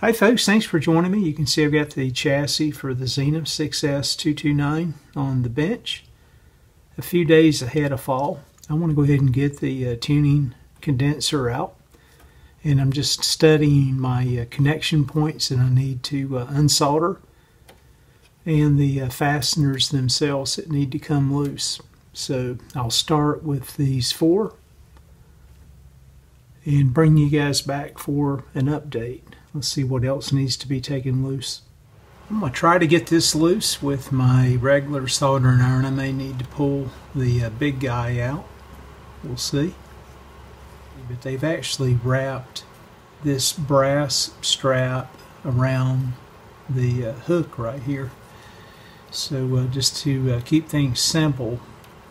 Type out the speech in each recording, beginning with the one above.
Hi folks, thanks for joining me. You can see I've got the chassis for the Zenith 6S229 on the bench. A few days ahead of fall, I want to go ahead and get the uh, tuning condenser out. And I'm just studying my uh, connection points that I need to uh, unsolder and the uh, fasteners themselves that need to come loose. So I'll start with these four and bring you guys back for an update. Let's see what else needs to be taken loose. I'm going to try to get this loose with my regular soldering iron. I may need to pull the uh, big guy out. We'll see. But they've actually wrapped this brass strap around the uh, hook right here. So uh, just to uh, keep things simple,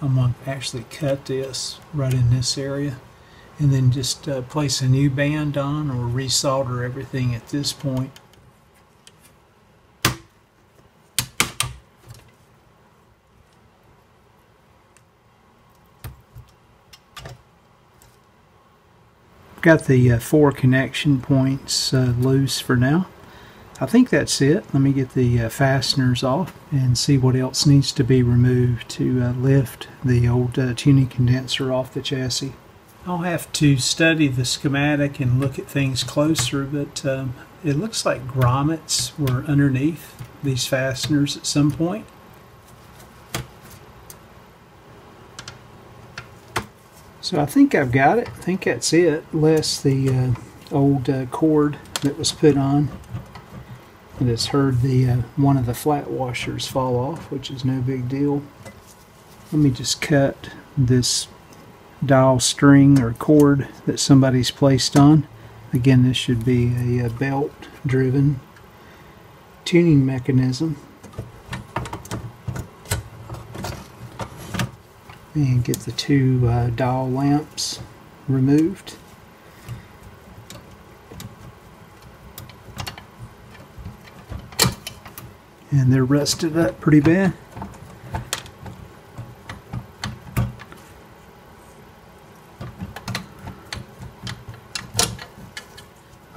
I'm going to actually cut this right in this area and then just uh, place a new band on or resolder everything at this point. Got the uh, four connection points uh, loose for now. I think that's it. Let me get the uh, fasteners off and see what else needs to be removed to uh, lift the old uh, tuning condenser off the chassis. I'll have to study the schematic and look at things closer, but um, it looks like grommets were underneath these fasteners at some point. So I think I've got it. I think that's it, less the uh, old uh, cord that was put on. It has heard the uh, one of the flat washers fall off, which is no big deal. Let me just cut this dial string or cord that somebody's placed on. Again, this should be a, a belt driven tuning mechanism. And get the two uh, dial lamps removed. And they're rusted up pretty bad.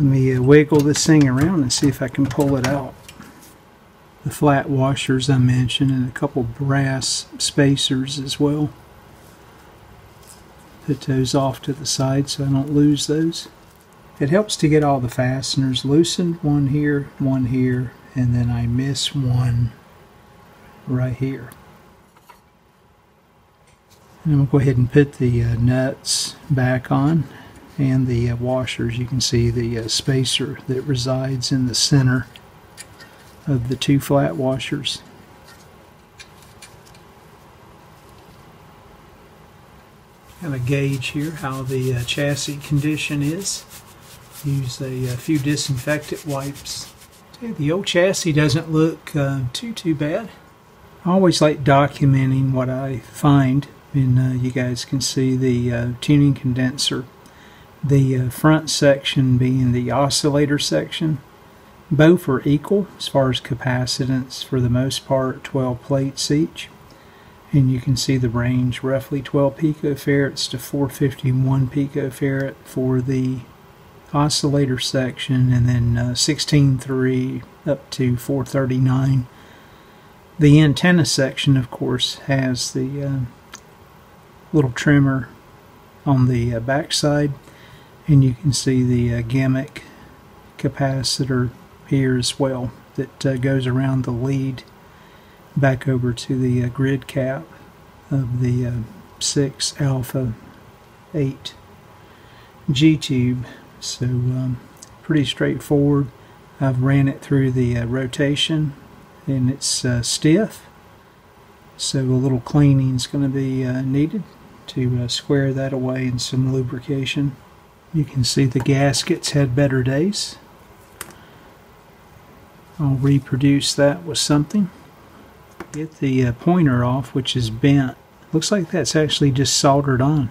Let me uh, wiggle this thing around and see if I can pull it out. The flat washers I mentioned and a couple brass spacers as well. Put those off to the side so I don't lose those. It helps to get all the fasteners loosened, one here, one here, and then I miss one right here. And I'm going to go ahead and put the uh, nuts back on and the uh, washers. You can see the uh, spacer that resides in the center of the two flat washers. Have a gauge here how the uh, chassis condition is. Use a, a, few disinfectant wipes. The old chassis doesn't look uh, too too bad. I always like documenting what I find and uh, you guys can see the uh, tuning condenser the uh, front section being the oscillator section. Both are equal as far as capacitance for the most part 12 plates each. And you can see the range roughly 12 picofarads to 451 picofarad for the oscillator section and then uh, 16.3 up to 439 the antenna section of course has the uh, little trimmer on the uh, back side and you can see the uh, capacitor here as well that uh, goes around the lead back over to the uh, grid cap of the uh, 6 alpha 8 G tube. So um, pretty straightforward. I've ran it through the uh, rotation and it's uh, stiff. So a little cleaning is going to be needed to square that away and some lubrication you can see the gaskets had better days. I'll reproduce that with something. Get the uh, pointer off, which is bent. Looks like that's actually just soldered on.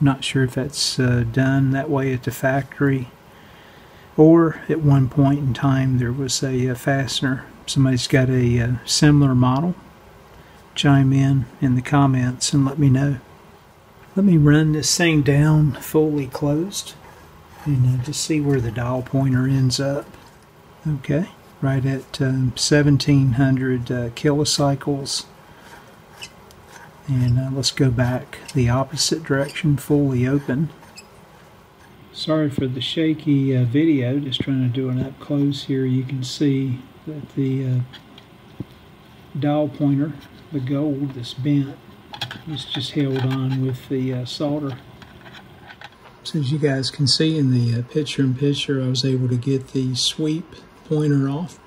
not sure if that's uh, done that way at the factory or at one point in time there was a, a uh, fastener. Somebody's got a, a uh, similar model. Chime in in the comments and let me know. Let me run this thing down fully closed. And uh, just see where the dial pointer ends up. Okay, right at um, 1700 uh, kilocycles. And uh, let's go back the opposite direction, fully open. Sorry for the shaky uh, video, just trying to do an up close here. You can see that the uh, dial pointer, the gold that's bent, is just held on with the uh, solder. So as you guys can see in the uh, picture-in-picture, I was able to get the sweep pointer off.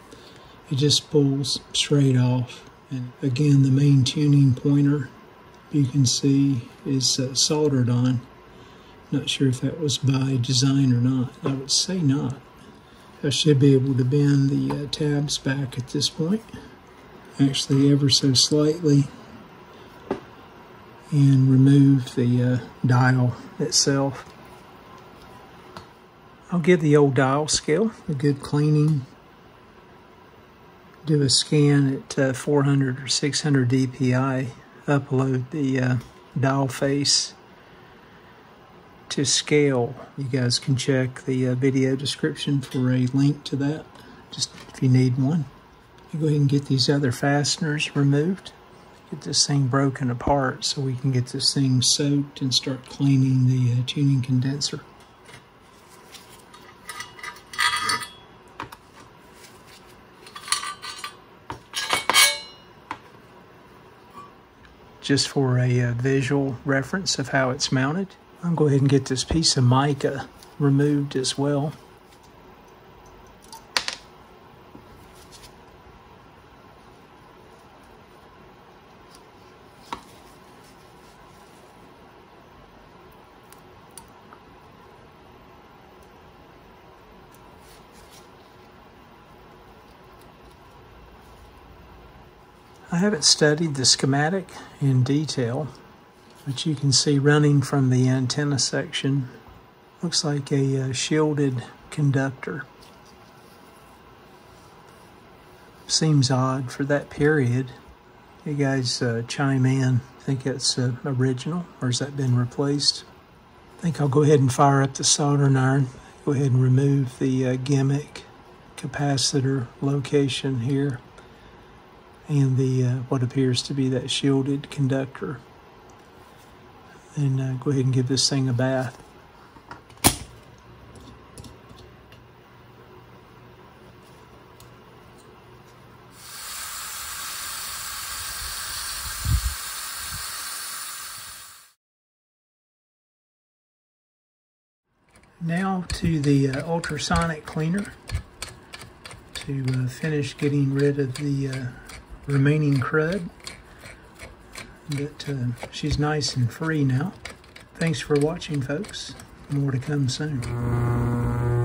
It just pulls straight off. And again, the main tuning pointer, you can see, is uh, soldered on. Not sure if that was by design or not. I would say not. I should be able to bend the uh, tabs back at this point. Actually, ever so slightly. And remove the uh, dial itself. I'll give the old dial scale a good cleaning. Do a scan at uh, 400 or 600 dpi. Upload the uh, dial face to scale. You guys can check the uh, video description for a link to that, just if you need one. You go ahead and get these other fasteners removed. Get this thing broken apart so we can get this thing soaked and start cleaning the uh, tuning condenser. just for a, uh, visual reference of how it's mounted. I'll go ahead and get this piece of mica removed as well. I haven't studied the schematic in detail, but you can see running from the antenna section looks like a uh, shielded conductor. Seems odd for that period. You guys uh, chime in. Think it's uh, original or has that been replaced? I think I'll go ahead and fire up the soldering iron. Go ahead and remove the uh, gimmick capacitor location here and the uh, what appears to be that shielded conductor. And uh, go ahead and give this thing a bath. Now to the uh, ultrasonic cleaner to uh, finish getting rid of the uh, remaining crud. But uh, she's nice and free now. Thanks for watching, folks. More to come soon.